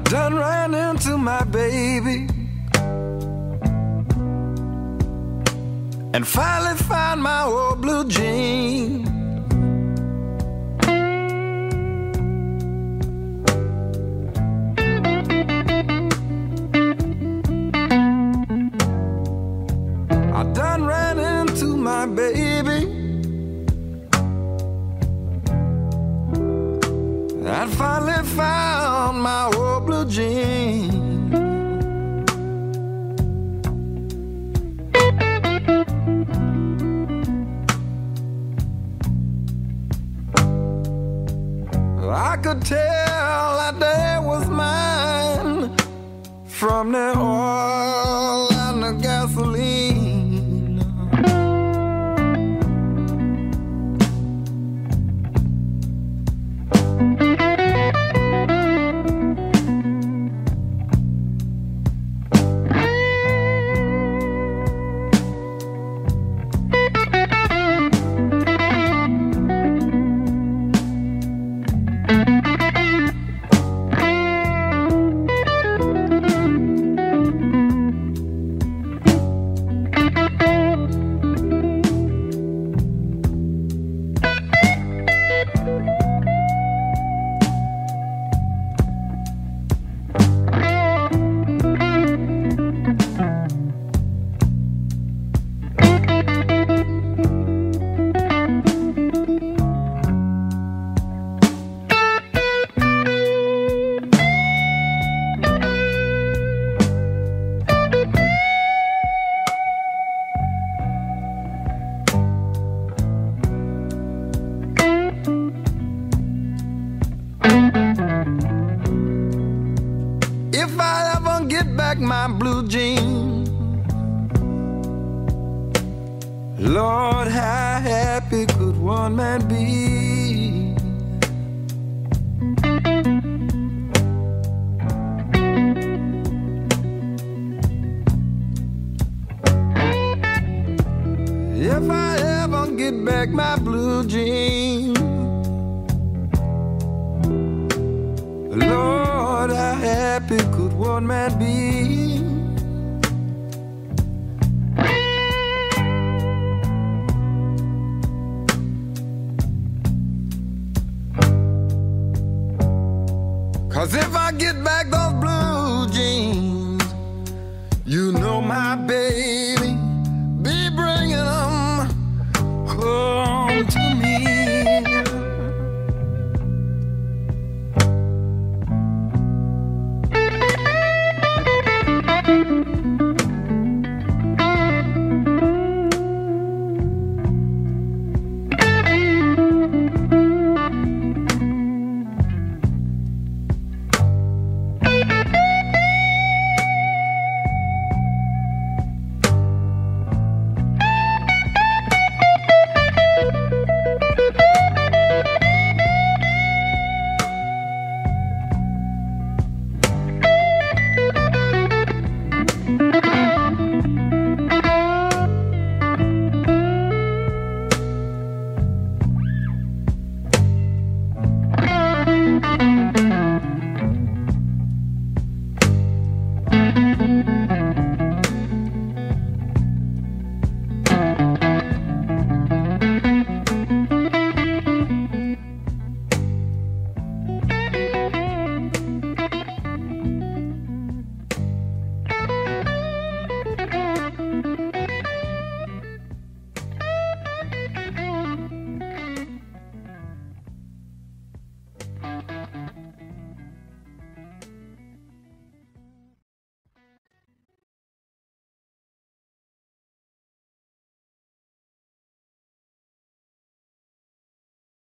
done ran into my baby. And finally found my old blue jean. I done ran into my baby. I finally found jean. I could tell that day was mine from the oil and the gasoline. Back my blue jeans, Lord, how happy could one man be? If I ever get back my blue jeans, Lord, happy could one man be? Cause if I get back those